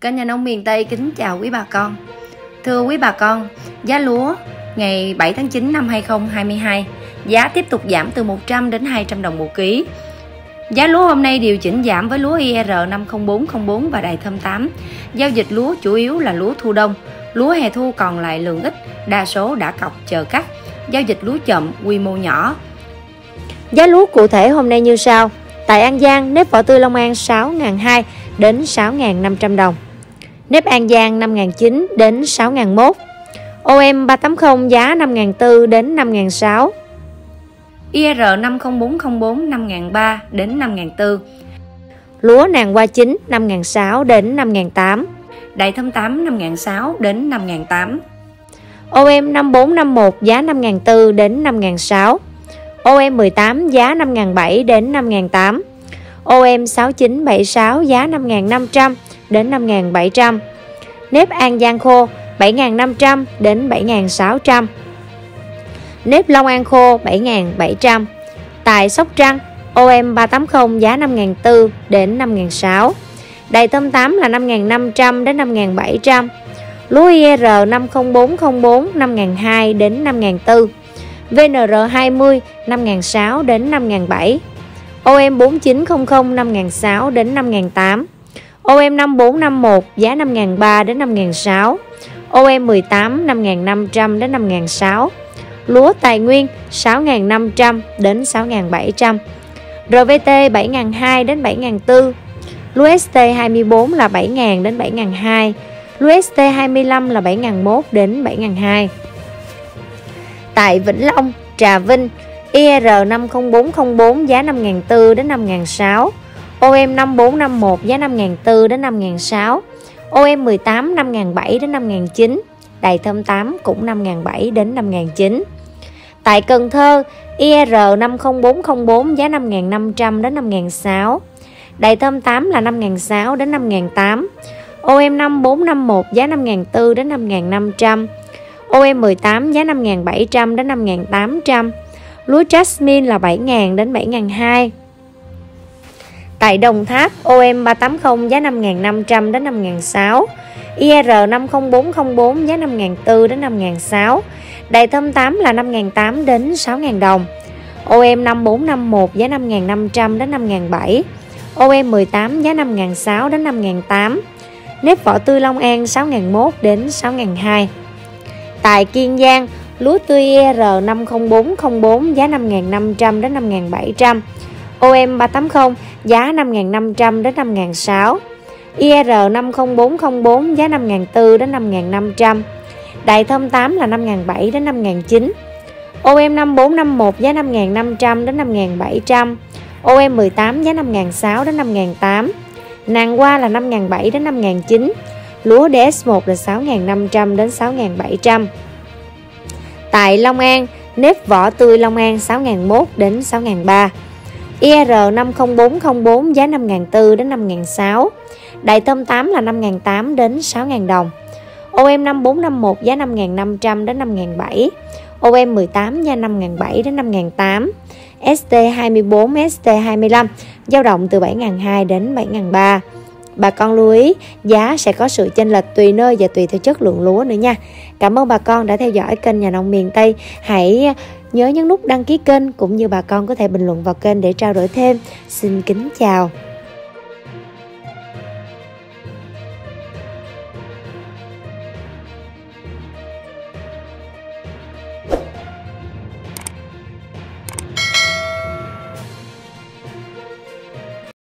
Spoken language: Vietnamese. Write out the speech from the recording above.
Kênh nhà nông miền Tây kính chào quý bà con. Thưa quý bà con, giá lúa ngày 7 tháng 9 năm 2022, giá tiếp tục giảm từ 100 đến 200 đồng một ký. Giá lúa hôm nay điều chỉnh giảm với lúa IR 50404 và Đài Thơm 8. Giao dịch lúa chủ yếu là lúa thu đông, lúa hè thu còn lại lượng ít, đa số đã cọc chờ cắt. Giao dịch lúa chậm, quy mô nhỏ. Giá lúa cụ thể hôm nay như sau. Tại An Giang, nếp vỏ tươi Long An 6.200 đến 6.500 đồng. Nếp An Giang 5.900 đến 6.001. OM 380 giá 5.400 đến 5.600. IR 50404 5.300 đến 5.400. Lúa nàng hoa chính 5.600 đến 5.800. Đại thâm 8 5.600 đến 5.800. OM 5451 giá 5.400 đến 5.600. OM 18 giá 5.700 đến 5.800. OM 6976 giá 5.500 đến 5.700. Nếp An Giang khô 7.500 đến 7.600. Nếp Long An khô 7.700. Tại Sóc Trăng, OM 380 giá 5.400 đến 5.600. Đầy tôm 8 là 5.500 đến 5.700. Lúa IR 50404 5.200 đến 5.400. VNR 20 5.600 đến 5.700. OM 4900 5.600 đến 5.800. OM 5451 giá 5.300 đến 5.600. OM 18 5.500 đến 5.600. Lúa tài nguyên 6.500 đến 6.700. RVT 7.200 đến 7.400. Lúa ST 24 là 7.000 đến 7.200. Lúa ST 25 là 7.001 đến 7.200. Tại Vĩnh Long, Trà Vinh, IR 50404 giá 5.400 đến 5.600. OM 5451 giá 5.400 đến 5.600. OM 18 5.700 đến 5.900. Đài thơm 8 cũng 5.700 đến 5.900. Tại Cần Thơ, IR 50404 giá 5.500 đến 5.600. Đài thơm 8 là 5.600 đến 5.800. OM 5451 giá 5.400 đến 5.500. OM 18 giá 5.700 đến 5.800. Lúa Jasmine là 7.000 đến 7.200. Tại Đồng Tháp, OM 380 giá 5.500 đến 5.600. IR 50404 giá 5.400 đến 5.600. Đại Thâm 8 là 5.800 đến 6.000 đồng. OM 5451 giá 5.500 đến 5.700. OM 18 giá 5.600 đến 5.800. Nếp vỏ tươi Long An 6.001 đến 6.200. Tại Kiên Giang, lúa tươi IR 50404 giá 5.500 đến 5.700. OM 380 giá 5.500 đến 5.600. IR 50404 giá 5.400 đến 5.500. Đại thơm 8 là 5.700 đến 5.900. OM 5451 giá 5.500 đến 5.700. OM 18 giá 5.600 đến 5.800. Nàng qua là 5.700 đến 5.900. Lúa DS1 là 6.500 đến 6.700. Tại Long An, nếp vỏ tươi Long An 6.001 đến 6.300. IR 50404 giá 5.400 đến 5.600. Đại tôm 8 là 5.800 đến 6.000 đồng. OM 5451 giá 5.500 đến 5.700. OM 18 giá 5.700 đến 5.800. ST24, ST25 dao động từ 7.200 đến 7.300. Bà con lưu ý, giá sẽ có sự chênh lệch tùy nơi và tùy theo chất lượng lúa nữa nha. Cảm ơn bà con đã theo dõi kênh Nhà nông miền Tây. Hãy à, nhớ nhấn nút đăng ký kênh cũng như bà con có thể bình luận vào kênh để trao đổi thêm. Xin kính chào.